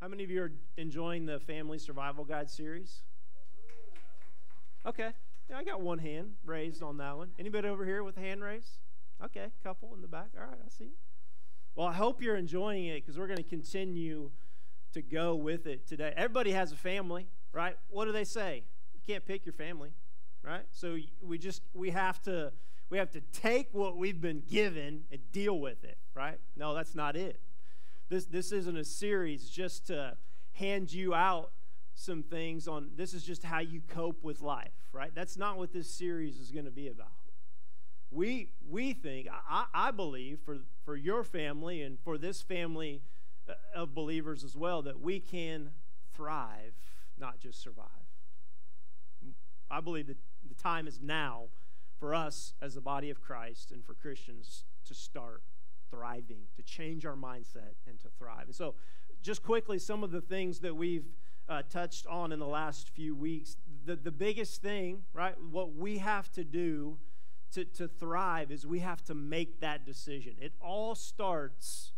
How many of you are enjoying the Family Survival Guide series? Okay. Yeah, I got one hand raised on that one. Anybody over here with a hand raised? Okay, couple in the back. All right, I see. Well, I hope you're enjoying it because we're going to continue to go with it today. Everybody has a family, right? What do they say? You can't pick your family, right? So we just we have to we have to take what we've been given and deal with it, right? No, that's not it. This this isn't a series just to hand you out some things on this is just how you cope with life, right? That's not what this series is going to be about. We we think I, I believe for for your family and for this family uh, of believers as well that we can thrive, not just survive. I believe that the time is now for us as the body of Christ and for Christians to start thriving, to change our mindset and to thrive. And so, just quickly, some of the things that we've uh, touched on in the last few weeks. The, the biggest thing, right, what we have to do to, to thrive is we have to make that decision. It all starts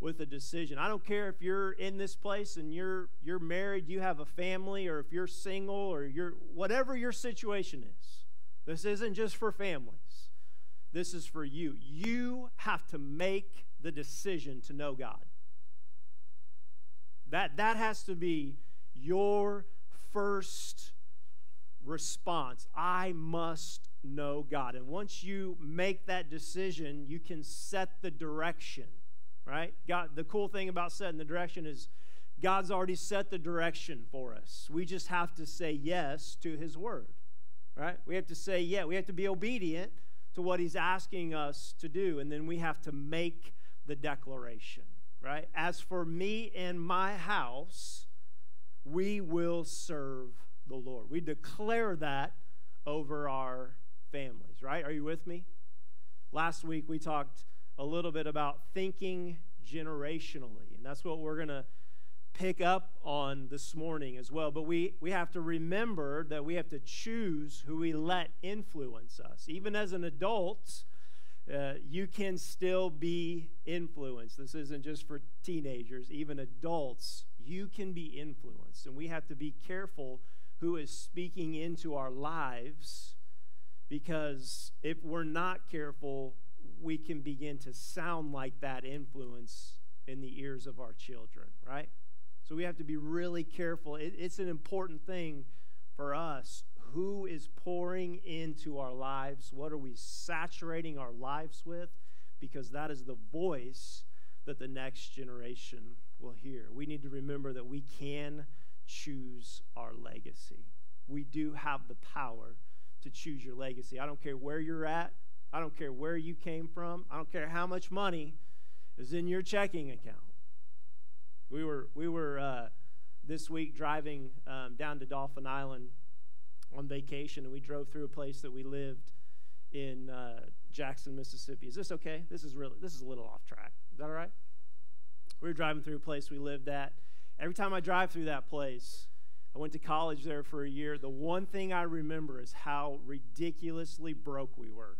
with a decision. I don't care if you're in this place and you're you're married, you have a family, or if you're single, or you're whatever your situation is. This isn't just for families. This is for you. You have to make the decision to know God. That that has to be your first response. I must know God. And once you make that decision, you can set the direction, right? God, the cool thing about setting the direction is God's already set the direction for us. We just have to say yes to his word, right? We have to say, yeah, we have to be obedient to what he's asking us to do. And then we have to make the declaration, right? As for me and my house, we will serve the Lord. We declare that over our families, right? Are you with me? Last week we talked a little bit about thinking generationally, and that's what we're going to pick up on this morning as well. But we, we have to remember that we have to choose who we let influence us. Even as an adult, uh, you can still be influenced. This isn't just for teenagers, even adults, you can be influenced. And we have to be careful who is speaking into our lives because if we're not careful, we can begin to sound like that influence in the ears of our children, right? So we have to be really careful. It, it's an important thing for us. Who is pouring into our lives? What are we saturating our lives with? Because that is the voice that the next generation will hear. We need to remember that we can choose our legacy. We do have the power to choose your legacy. I don't care where you're at, I don't care where you came from, I don't care how much money is in your checking account. We were, we were uh, this week driving um, down to Dauphin Island on vacation, and we drove through a place that we lived in uh, Jackson, Mississippi. Is this okay? This is really this is a little off track. Is that all right? We were driving through a place we lived at. Every time I drive through that place, I went to college there for a year. The one thing I remember is how ridiculously broke we were.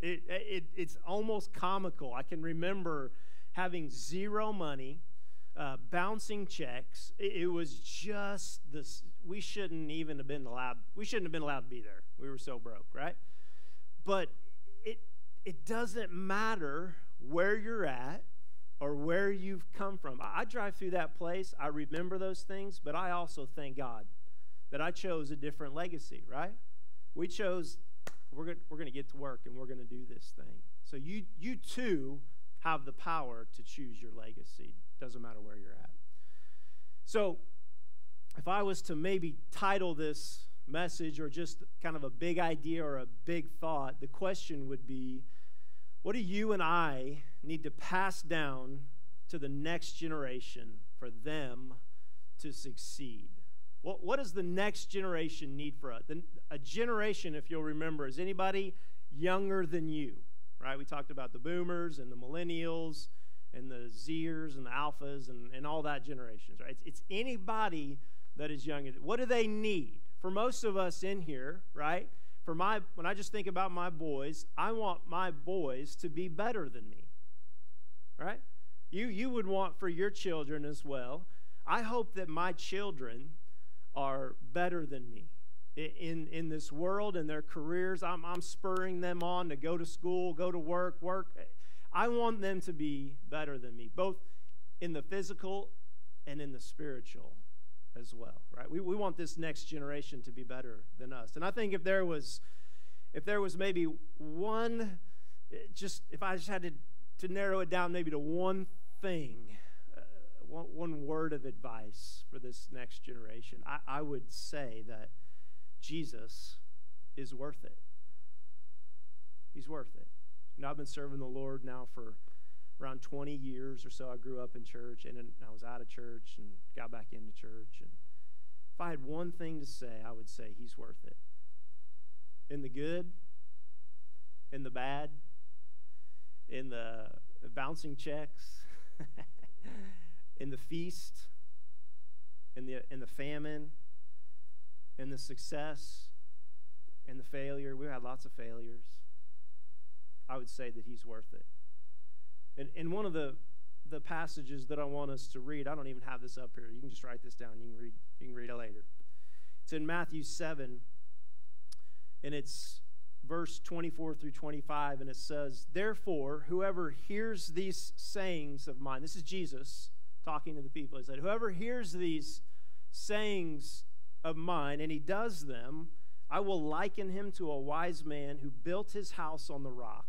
It, it, it's almost comical. I can remember having zero money, uh, bouncing checks. It, it, was just this. We shouldn't even have been allowed. We shouldn't have been allowed to be there. We were so broke, right? But it it doesn't matter where you're at or where you've come from. I, I drive through that place. I remember those things, but I also thank God that I chose a different legacy. Right? We chose. We're gonna, we're going to get to work and we're going to do this thing. So you you too have the power to choose your legacy. Doesn't matter where you're at. So, if I was to maybe title this message or just kind of a big idea or a big thought, the question would be what do you and I need to pass down to the next generation for them to succeed? What, what does the next generation need for us? A generation, if you'll remember, is anybody younger than you, right? We talked about the boomers and the millennials and the Zers and the alphas and, and all that generations, right? It's, it's anybody that is younger. What do they need? For most of us in here, right? For my when I just think about my boys, I want my boys to be better than me. Right? You you would want for your children as well. I hope that my children are better than me in, in this world and their careers. I'm, I'm spurring them on to go to school, go to work, work. I want them to be better than me, both in the physical and in the spiritual as well, right? We, we want this next generation to be better than us. And I think if there was, if there was maybe one, just if I just had to, to narrow it down maybe to one thing, uh, one, one word of advice for this next generation, I, I would say that Jesus is worth it. He's worth it. You know, I've been serving the Lord now for around 20 years or so. I grew up in church and I was out of church and got back into church. And if I had one thing to say, I would say he's worth it. In the good, in the bad, in the bouncing checks, in the feast, in the, in the famine, in the success, and the failure. We've had lots of failures. I would say that he's worth it. And, and one of the, the passages that I want us to read, I don't even have this up here. You can just write this down. You can read, you can read it later. It's in Matthew 7, and it's verse 24 through 25, and it says, Therefore, whoever hears these sayings of mine, this is Jesus talking to the people. He said, Whoever hears these sayings of mine and he does them, I will liken him to a wise man who built his house on the rock.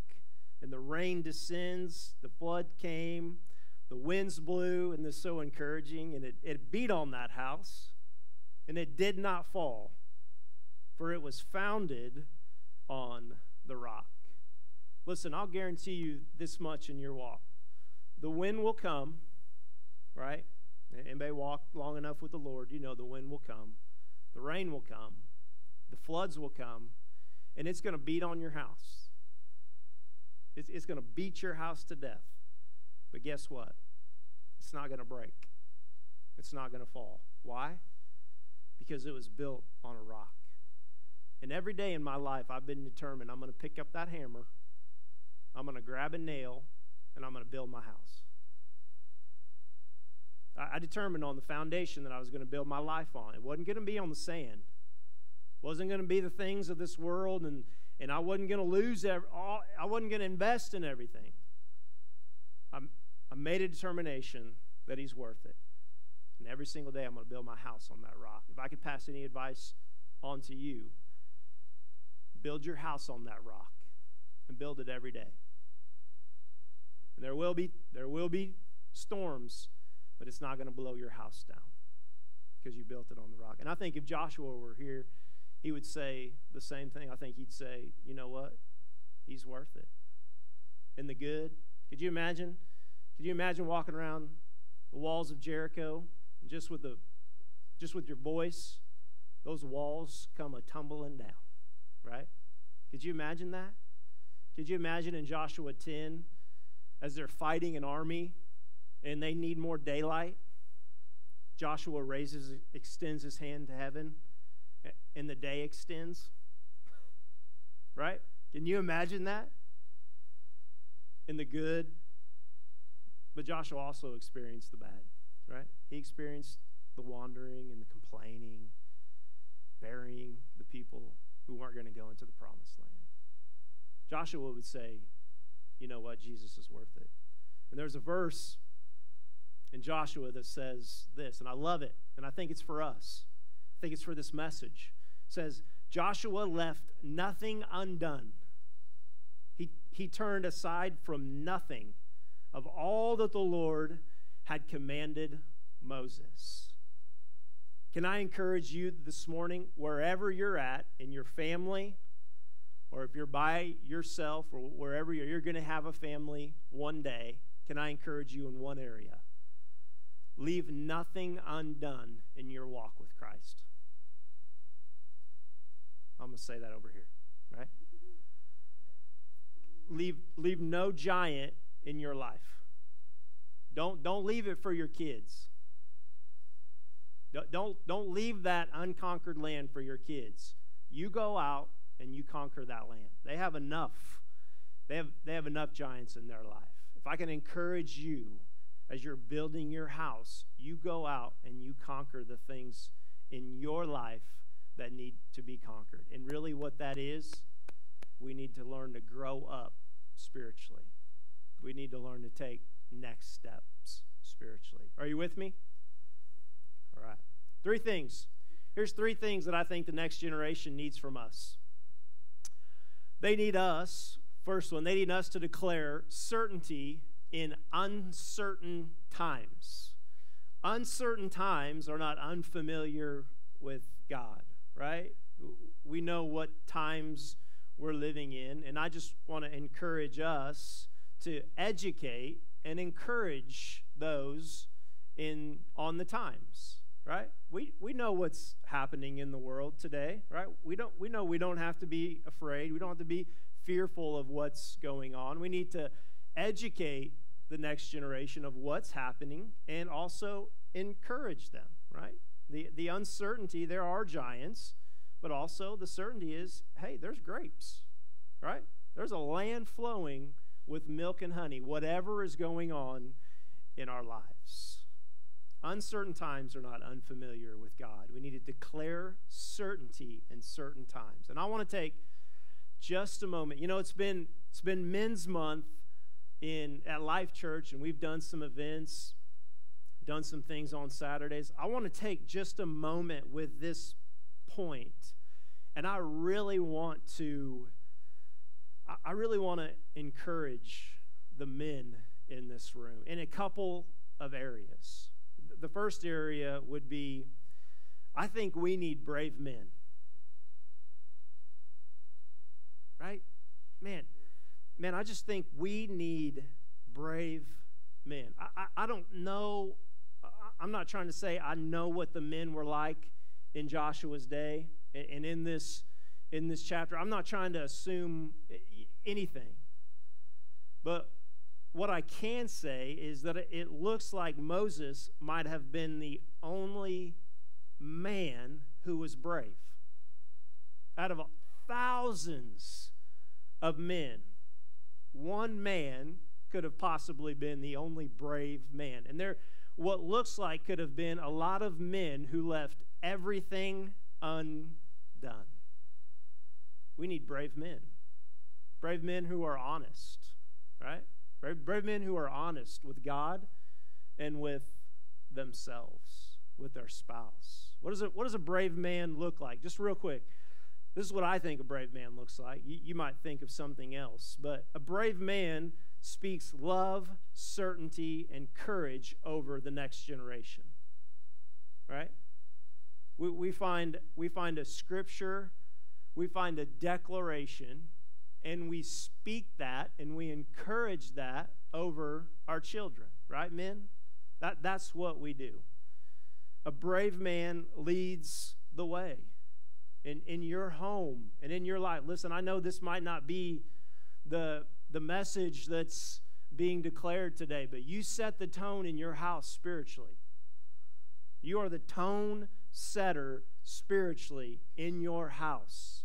And the rain descends, the flood came, the winds blew, and this is so encouraging. And it, it beat on that house, and it did not fall, for it was founded on the rock. Listen, I'll guarantee you this much in your walk. The wind will come, right? Anybody walk long enough with the Lord, you know the wind will come. Rain will come, the floods will come, and it's going to beat on your house. It's, it's going to beat your house to death. But guess what? It's not going to break, it's not going to fall. Why? Because it was built on a rock. And every day in my life, I've been determined I'm going to pick up that hammer, I'm going to grab a nail, and I'm going to build my house. I, determined on the foundation that I was going to build my life on. It wasn't going to be on the sand. It wasn't going to be the things of this world, and, and I wasn't going to lose every, all, I wasn't going to invest in everything. i I made a determination that he's worth it. And every single day I'm going to build my house on that rock. If I could pass any advice on to you, build your house on that rock and build it every day. And there will be there will be storms but it's not going to blow your house down because you built it on the rock. And I think if Joshua were here, he would say the same thing. I think he'd say, you know what? He's worth it. In the good. Could you imagine? Could you imagine walking around the walls of Jericho just with the just with your voice, those walls come a tumbling down, right? Could you imagine that? Could you imagine in Joshua 10 as they're fighting an army and they need more daylight, Joshua raises, extends his hand to heaven, and the day extends. right? Can you imagine that? In the good. But Joshua also experienced the bad, right? He experienced the wandering and the complaining, burying the people who weren't going to go into the promised land. Joshua would say, you know what? Jesus is worth it. And there's a verse in Joshua that says this, and I love it, and I think it's for us. I think it's for this message. It says, Joshua left nothing undone. He, he turned aside from nothing of all that the Lord had commanded Moses. Can I encourage you this morning, wherever you're at, in your family, or if you're by yourself, or wherever you're, you're going to have a family one day, can I encourage you in one area? Leave nothing undone in your walk with Christ. I'm going to say that over here, right? Leave, leave no giant in your life. Don't, don't leave it for your kids. Don't, don't leave that unconquered land for your kids. You go out and you conquer that land. They have enough. They have, they have enough giants in their life. If I can encourage you as you're building your house, you go out and you conquer the things in your life that need to be conquered. And really, what that is, we need to learn to grow up spiritually. We need to learn to take next steps spiritually. Are you with me? All right. Three things. Here's three things that I think the next generation needs from us. They need us, first one, they need us to declare certainty in uncertain times. Uncertain times are not unfamiliar with God, right? We know what times we're living in, and I just want to encourage us to educate and encourage those in on the times right we we know what's happening in the world today right we don't we know we don't have to be afraid we don't have to be fearful of what's going on we need to educate the next generation of what's happening and also encourage them right the the uncertainty there are giants but also the certainty is hey there's grapes right there's a land flowing with milk and honey whatever is going on in our lives Uncertain times are not unfamiliar with God. We need to declare certainty in certain times. And I want to take just a moment. You know, it's been it's been Men's Month in at Life Church, and we've done some events, done some things on Saturdays. I want to take just a moment with this point, and I really want to I really want to encourage the men in this room in a couple of areas the first area would be I think we need brave men. Right? Man, man, I just think we need brave men. I, I, I don't know, I'm not trying to say I know what the men were like in Joshua's day and, and in this in this chapter. I'm not trying to assume anything. But what I can say is that it looks like Moses might have been the only man who was brave. Out of thousands of men, one man could have possibly been the only brave man. And there, what looks like could have been a lot of men who left everything undone. We need brave men, brave men who are honest, right? Brave, brave men who are honest with God and with themselves, with their spouse. What, is it, what does a brave man look like? Just real quick. This is what I think a brave man looks like. You, you might think of something else, but a brave man speaks love, certainty, and courage over the next generation. Right? We, we, find, we find a scripture, we find a declaration and we speak that and we encourage that over our children, right, men? That, that's what we do. A brave man leads the way in, in your home and in your life. Listen, I know this might not be the, the message that's being declared today, but you set the tone in your house spiritually. You are the tone setter spiritually in your house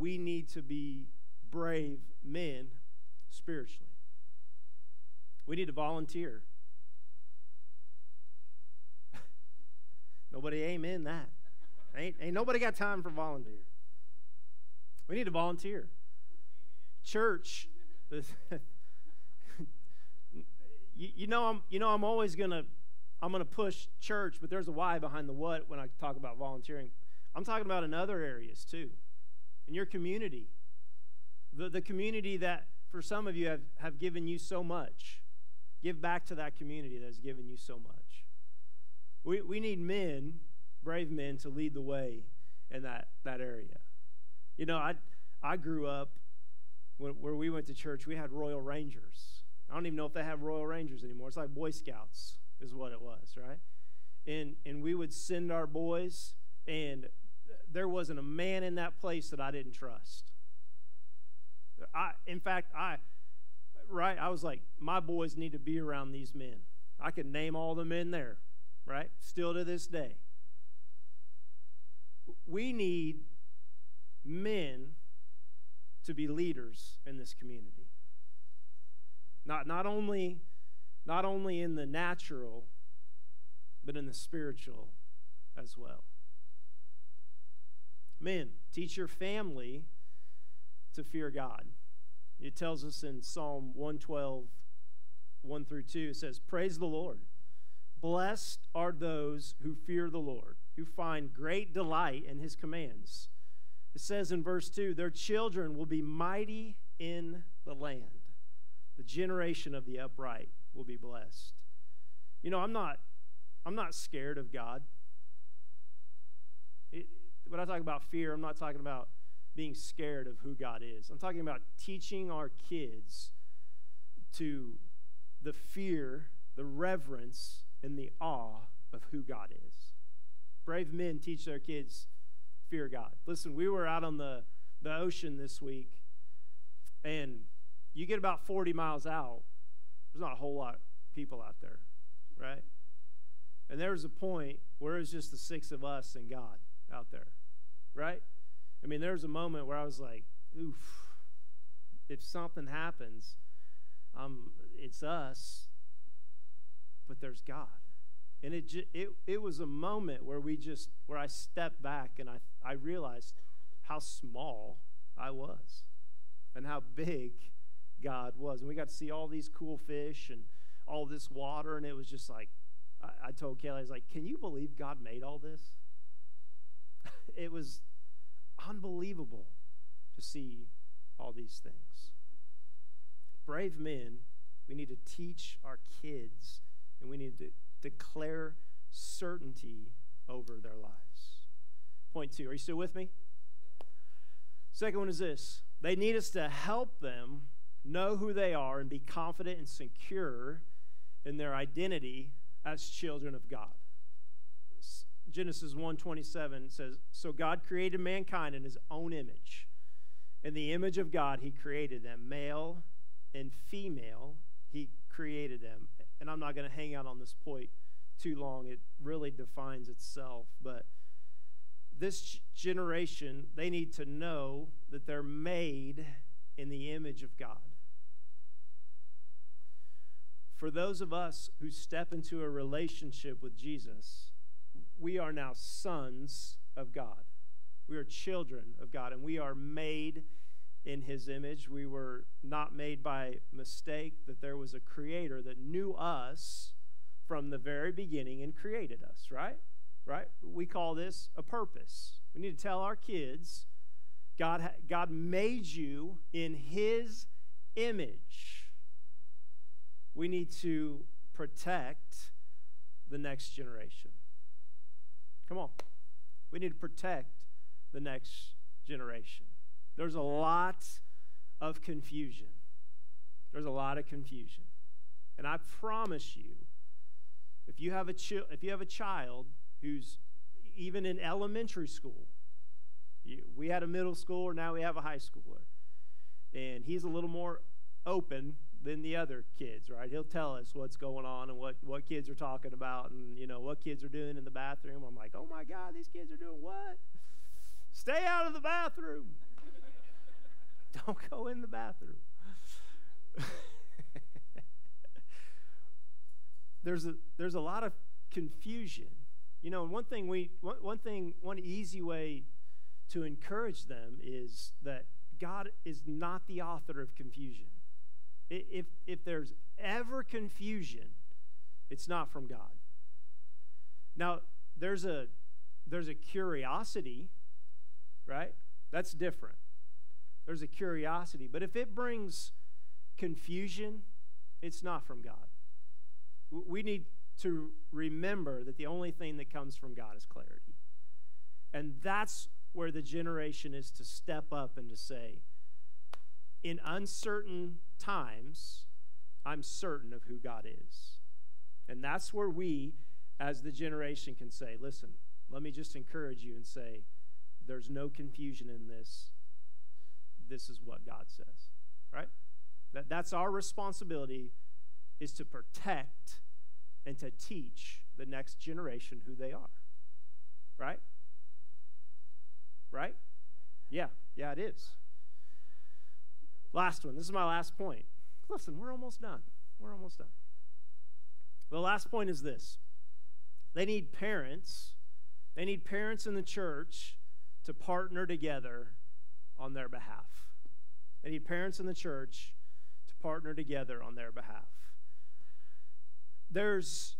we need to be brave men spiritually. We need to volunteer. nobody amen that. Ain't, ain't nobody got time for volunteer. We need to volunteer. Church, you, you, know I'm you know I'm always gonna I'm gonna push church, but there's a why behind the what when I talk about volunteering. I'm talking about in other areas too in your community, the, the community that for some of you have, have given you so much. Give back to that community that has given you so much. We, we need men, brave men, to lead the way in that, that area. You know, I, I grew up when, where we went to church, we had Royal Rangers. I don't even know if they have Royal Rangers anymore. It's like Boy Scouts, is what it was, right? And, and we would send our boys, and there wasn't a man in that place that I didn't trust. I, in fact, I, right, I was like, my boys need to be around these men. I could name all the men there, right? Still to this day. We need men to be leaders in this community. Not, not only not only in the natural, but in the spiritual as well. Men, teach your family to fear God. It tells us in Psalm 112, 1 through 2, it says, Praise the Lord. Blessed are those who fear the Lord, who find great delight in his commands. It says in verse 2 Their children will be mighty in the land. The generation of the upright will be blessed. You know, I'm not I'm not scared of God. It, when I talk about fear, I'm not talking about being scared of who God is. I'm talking about teaching our kids to the fear, the reverence, and the awe of who God is. Brave men teach their kids fear God. Listen, we were out on the, the ocean this week, and you get about 40 miles out, there's not a whole lot of people out there, right? And there was a point where it was just the six of us and God out there, right? I mean, there was a moment where I was like, oof, if something happens, um, it's us, but there's God. And it, it, it was a moment where we just, where I stepped back and I, I realized how small I was and how big God was. And we got to see all these cool fish and all this water. And it was just like, I, I told Kelly, I was like, can you believe God made all this? it was unbelievable to see all these things. Brave men, we need to teach our kids and we need to declare certainty over their lives. Point two. Are you still with me? Second one is this they need us to help them know who they are and be confident and secure in their identity as children of God. Genesis 1:27 says, "So God created mankind in his own image. In the image of God he created them, male and female, he created them." And I'm not going to hang out on this point too long. It really defines itself, but this generation, they need to know that they're made in the image of God. For those of us who step into a relationship with Jesus, we are now sons of God. We are children of God, and we are made in his image. We were not made by mistake, that there was a creator that knew us from the very beginning and created us, right? Right? We call this a purpose. We need to tell our kids God, God made you in his image. We need to protect the next generation. Come on. We need to protect the next generation. There's a lot of confusion. There's a lot of confusion. And I promise you, if you have a chi- if you have a child who's even in elementary school, you, we had a middle schooler, now we have a high schooler, and he's a little more open than the other kids, right? He'll tell us what's going on and what, what kids are talking about and, you know, what kids are doing in the bathroom. I'm like, oh my God, these kids are doing what? Stay out of the bathroom. Don't go in the bathroom. there's, a, there's a lot of confusion. You know, one thing we, one, one thing, one easy way to encourage them is that God is not the author of confusion. If, if there's ever confusion, it's not from God. Now, there's a, there's a curiosity, right? That's different. There's a curiosity. But if it brings confusion, it's not from God. We need to remember that the only thing that comes from God is clarity. And that's where the generation is to step up and to say, in uncertain times, I'm certain of who God is. And that's where we, as the generation, can say, listen, let me just encourage you and say, there's no confusion in this. This is what God says, right? That, that's our responsibility is to protect and to teach the next generation who they are. Right? Right? Yeah, yeah, it is. Last one. This is my last point. Listen, we're almost done. We're almost done. The last point is this they need parents, they need parents in the church to partner together on their behalf. They need parents in the church to partner together on their behalf. There's,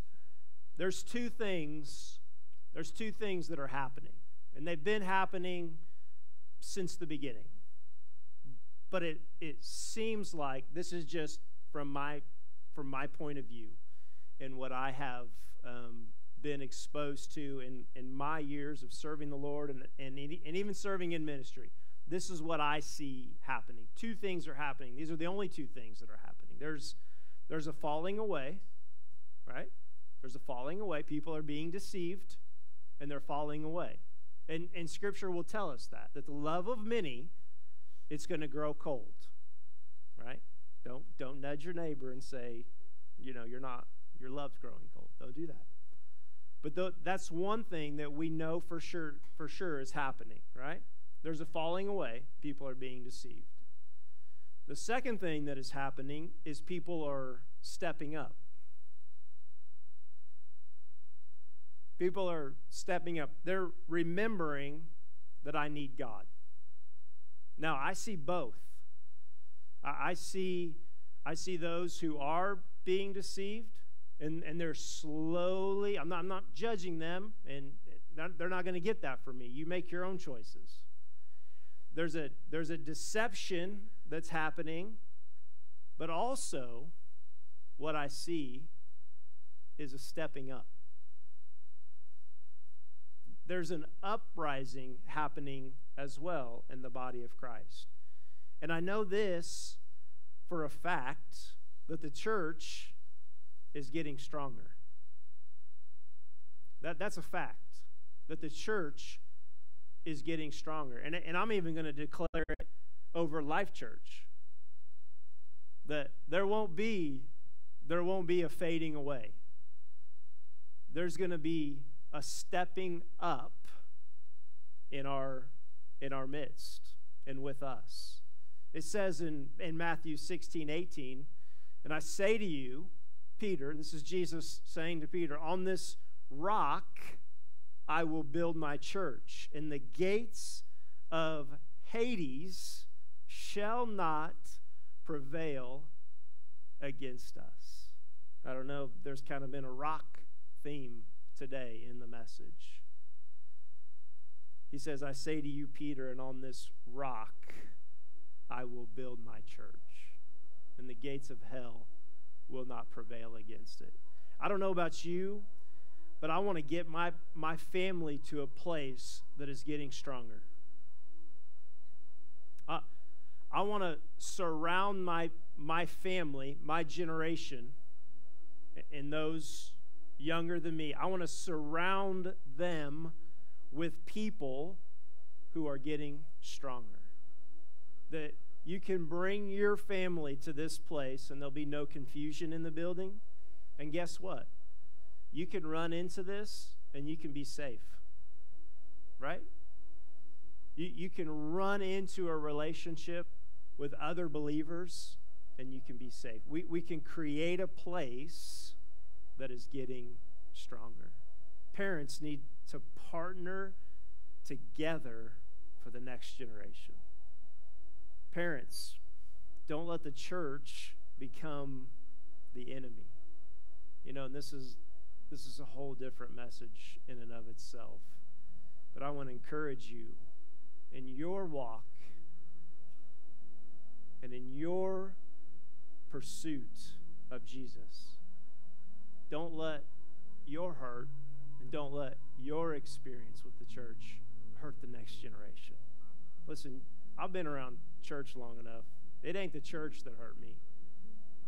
there's two things there's two things that are happening and they've been happening since the beginning but it, it seems like this is just from my from my point of view and what i have um, been exposed to in, in my years of serving the lord and, and, and even serving in ministry this is what i see happening. Two things are happening. These are the only two things that are happening. There's there's a falling away right? There's a falling away. People are being deceived and they're falling away. And, and scripture will tell us that that the love of many it's going to grow cold right? Don't don't nudge your neighbor and say you know you're not your love's growing cold. Don't do that. But the, that's one thing that we know for sure for sure is happening right there's a falling away people are being deceived the second thing that is happening is people are stepping up People are stepping up. They're remembering that I need God. Now, I see both. I see, I see those who are being deceived, and, and they're slowly, I'm not, I'm not judging them, and they're not going to get that from me. You make your own choices. There's a, there's a deception that's happening, but also what I see is a stepping up there's an uprising happening as well in the body of Christ. And I know this for a fact that the church is getting stronger. That, that's a fact, that the church is getting stronger. And, and I'm even going to declare it over Life Church that there won't be there won't be a fading away. There's going to be a stepping up in our in our midst and with us. It says in, in Matthew 16, 18, and I say to you, Peter, this is Jesus saying to Peter, on this rock I will build my church, and the gates of Hades shall not prevail against us. I don't know, there's kind of been a rock theme today in the message. He says, I say to you, Peter, and on this rock I will build my church, and the gates of hell will not prevail against it. I don't know about you, but I want to get my, my family to a place that is getting stronger. I, I want to surround my, my family, my generation, and those younger than me. I want to surround them with people who are getting stronger. That you can bring your family to this place and there'll be no confusion in the building. And guess what? You can run into this and you can be safe. Right? You, you can run into a relationship with other believers and you can be safe. We, we can create a place that is getting stronger. Parents need to partner together for the next generation. Parents, don't let the church become the enemy. You know, and this is this is a whole different message in and of itself. But I want to encourage you in your walk and in your pursuit of Jesus don't let your hurt and don't let your experience with the church hurt the next generation. Listen, I've been around church long enough. It ain't the church that hurt me.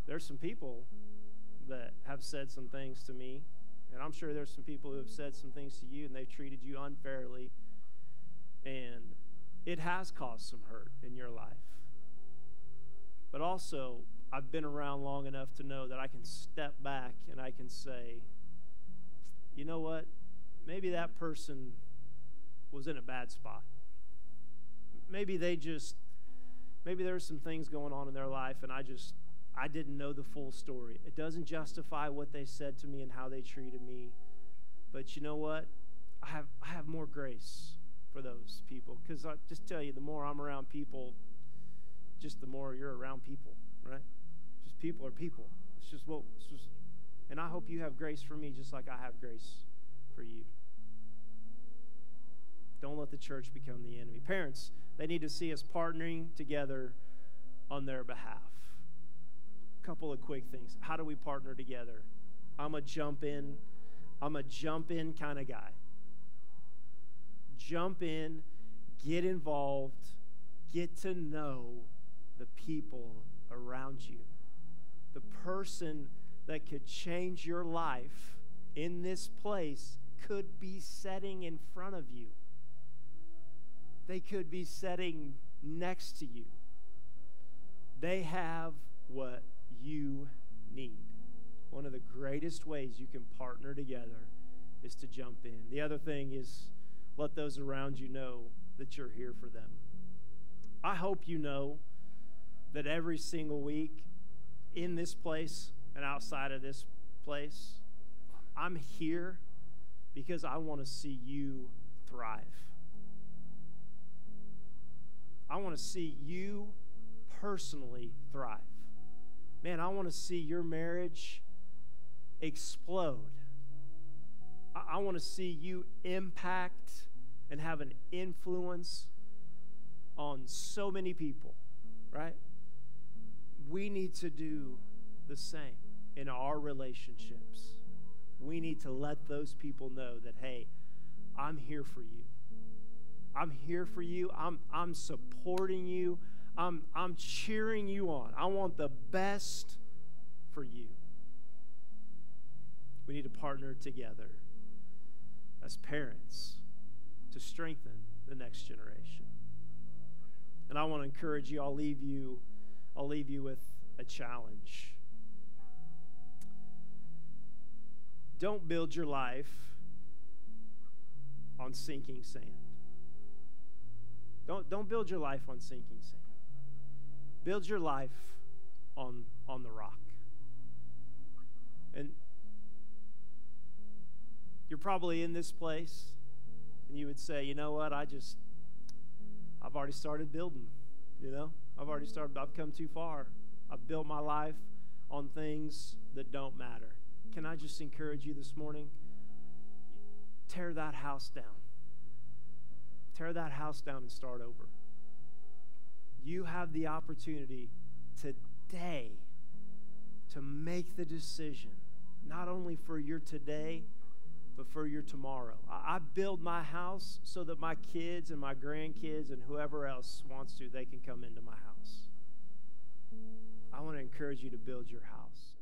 There's some people that have said some things to me, and I'm sure there's some people who have said some things to you and they've treated you unfairly. And it has caused some hurt in your life. But also, I've been around long enough to know that I can step back and I can say, you know what? Maybe that person was in a bad spot. Maybe they just, maybe there's some things going on in their life, and I just, I didn't know the full story. It doesn't justify what they said to me and how they treated me. But you know what? I have I have more grace for those people because I just tell you, the more I'm around people, just the more you're around people, right? Just people are people. It's just what. It's just, and I hope you have grace for me, just like I have grace for you. Don't let the church become the enemy. Parents, they need to see us partnering together on their behalf. Couple of quick things. How do we partner together? I'm a jump in. I'm a jump in kind of guy. Jump in, get involved, get to know the people around you. The person that could change your life in this place could be sitting in front of you. They could be sitting next to you. They have what you need. One of the greatest ways you can partner together is to jump in. The other thing is let those around you know that you're here for them. I hope you know that every single week in this place and outside of this place, I'm here because I want to see you thrive. I want to see you personally thrive. Man, I want to see your marriage explode. I, I want to see you impact and have an influence on so many people, right? We need to do the same in our relationships. We need to let those people know that, hey, I'm here for you. I'm here for you. I'm, I'm supporting you. I'm, I'm cheering you on. I want the best for you. We need to partner together as parents to strengthen the next generation. And I want to encourage you, I'll leave you, I'll leave you with a challenge. Don't build your life on sinking sand. Don't, don't build your life on sinking sand. Build your life on, on the rock. And you're probably in this place and you would say, you know what, I just, I've already started building, you know? I've already started, I've come too far. I've built my life on things that don't matter. Can I just encourage you this morning? Tear that house down. Tear that house down and start over. You have the opportunity today to make the decision, not only for your today, but for your tomorrow. I, build my house so that my kids and my grandkids and whoever else wants to, they can come into my house. I want to encourage you to build your house.